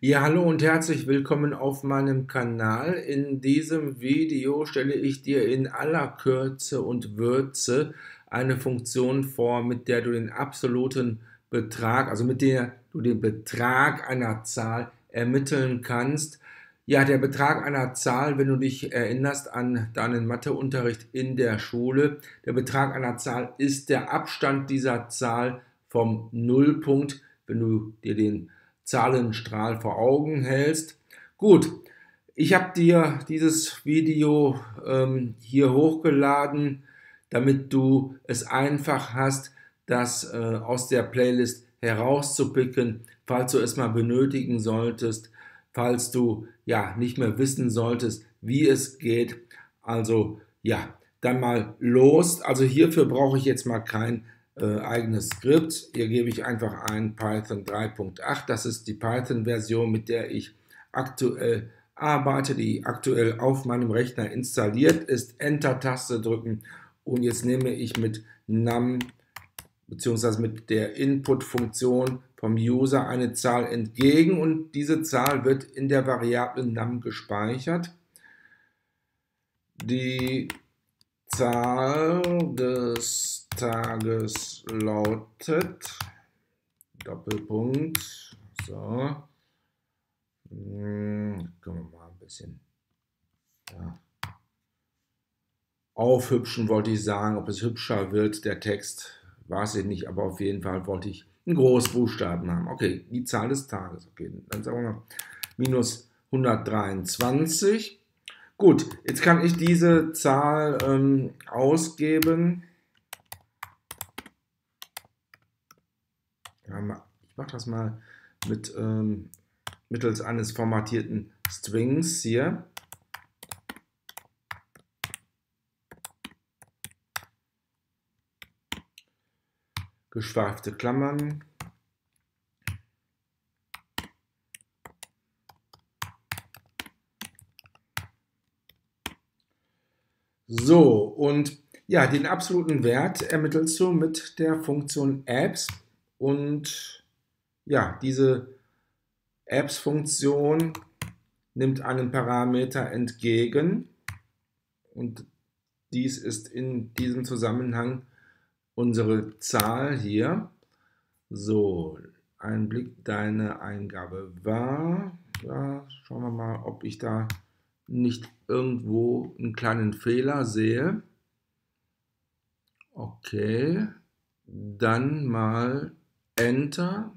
Ja, hallo und herzlich willkommen auf meinem Kanal. In diesem Video stelle ich dir in aller Kürze und Würze eine Funktion vor, mit der du den absoluten Betrag, also mit der du den Betrag einer Zahl ermitteln kannst. Ja, der Betrag einer Zahl, wenn du dich erinnerst an deinen Matheunterricht in der Schule, der Betrag einer Zahl ist der Abstand dieser Zahl vom Nullpunkt, wenn du dir den Zahlenstrahl vor Augen hältst. Gut, ich habe dir dieses Video ähm, hier hochgeladen, damit du es einfach hast, das äh, aus der Playlist herauszupicken, falls du es mal benötigen solltest, falls du ja nicht mehr wissen solltest, wie es geht. Also ja, dann mal los. Also hierfür brauche ich jetzt mal kein äh, eigenes Skript. Hier gebe ich einfach ein Python 3.8. Das ist die Python-Version, mit der ich aktuell arbeite, die aktuell auf meinem Rechner installiert ist. Enter-Taste drücken und jetzt nehme ich mit num bzw. mit der Input-Funktion vom User eine Zahl entgegen und diese Zahl wird in der Variable num gespeichert. Die Zahl des Tages lautet Doppelpunkt. So. Hm, können wir mal ein bisschen ja, aufhübschen, wollte ich sagen. Ob es hübscher wird, der Text, weiß ich nicht, aber auf jeden Fall wollte ich einen Großbuchstaben haben. Okay, die Zahl des Tages. Okay, dann sagen wir mal minus 123. Gut, jetzt kann ich diese Zahl ähm, ausgeben. Ich mache das mal mit ähm, mittels eines formatierten Strings hier. Geschweifte Klammern. So, und ja, den absoluten Wert ermittelst du mit der Funktion apps und ja, diese apps-Funktion nimmt einen Parameter entgegen und dies ist in diesem Zusammenhang unsere Zahl hier. So, ein Blick, deine Eingabe war. Ja, schauen wir mal, ob ich da nicht irgendwo einen kleinen Fehler sehe. Okay, dann mal Enter.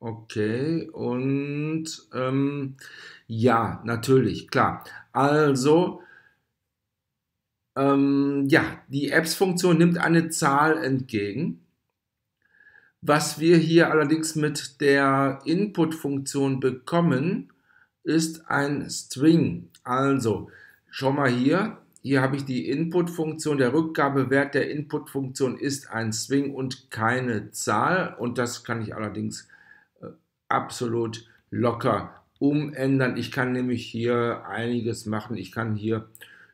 Okay, und ähm, ja, natürlich, klar. Also, ähm, ja, die Apps-Funktion nimmt eine Zahl entgegen. Was wir hier allerdings mit der Input-Funktion bekommen, ist ein String. Also, schau mal hier. Hier habe ich die Input-Funktion. Der Rückgabewert der Input-Funktion ist ein String und keine Zahl. Und das kann ich allerdings äh, absolut locker umändern. Ich kann nämlich hier einiges machen. Ich kann hier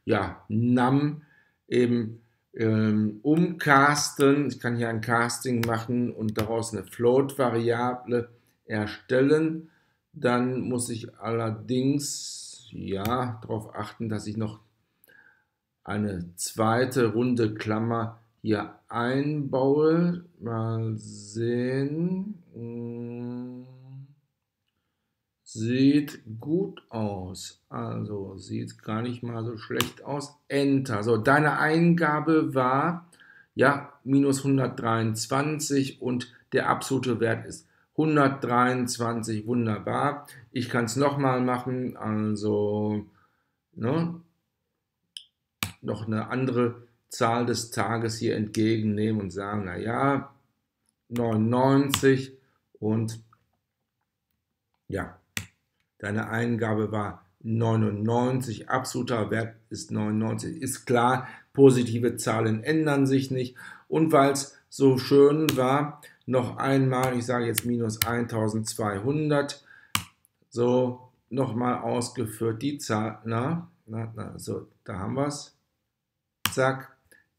ja num eben ähm, umcasten. Ich kann hier ein Casting machen und daraus eine Float-Variable erstellen. Dann muss ich allerdings ja darauf achten, dass ich noch eine zweite runde Klammer hier einbaue. Mal sehen. Hm. Sieht gut aus. Also sieht gar nicht mal so schlecht aus. Enter. So, deine Eingabe war ja minus 123 und der absolute Wert ist 123, wunderbar. Ich kann es nochmal machen, also ne, noch eine andere Zahl des Tages hier entgegennehmen und sagen, naja, 99 und ja, deine Eingabe war 99, absoluter Wert ist 99, ist klar, positive Zahlen ändern sich nicht. Und weil es so schön war, noch einmal, ich sage jetzt minus 1200, so nochmal ausgeführt, die Zahl, na, na, na, so, da haben wir es, zack,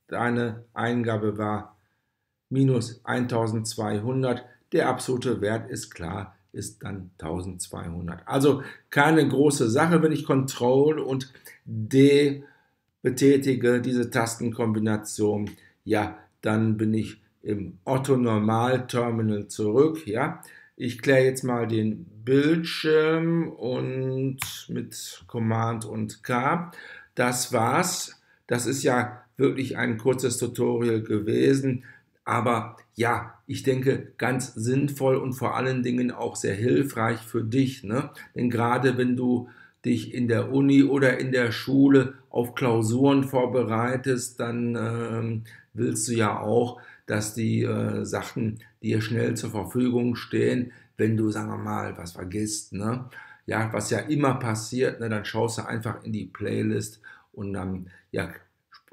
deine Eingabe war minus 1200, der absolute Wert ist klar, ist dann 1200. Also keine große Sache, wenn ich Control und D betätige, diese Tastenkombination, ja, dann bin ich im Otto Normal Terminal zurück, ja. Ich kläre jetzt mal den Bildschirm und mit Command und K. Das war's. Das ist ja wirklich ein kurzes Tutorial gewesen. Aber ja, ich denke, ganz sinnvoll und vor allen Dingen auch sehr hilfreich für dich. Ne? Denn gerade wenn du dich in der Uni oder in der Schule auf Klausuren vorbereitest, dann ähm, willst du ja auch, dass die äh, Sachen dir schnell zur Verfügung stehen, wenn du, sagen wir mal, was vergisst. Ne? Ja, was ja immer passiert, ne? dann schaust du einfach in die Playlist und dann ja,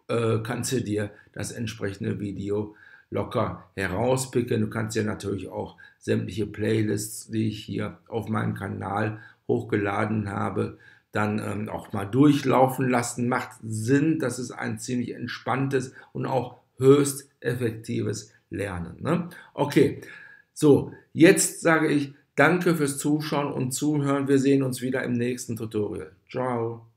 äh, kannst du dir das entsprechende Video locker herauspicken. Du kannst ja natürlich auch sämtliche Playlists, die ich hier auf meinem Kanal hochgeladen habe, dann ähm, auch mal durchlaufen lassen. Macht Sinn, das ist ein ziemlich entspanntes und auch höchst effektives Lernen. Ne? Okay, so, jetzt sage ich danke fürs Zuschauen und Zuhören. Wir sehen uns wieder im nächsten Tutorial. Ciao.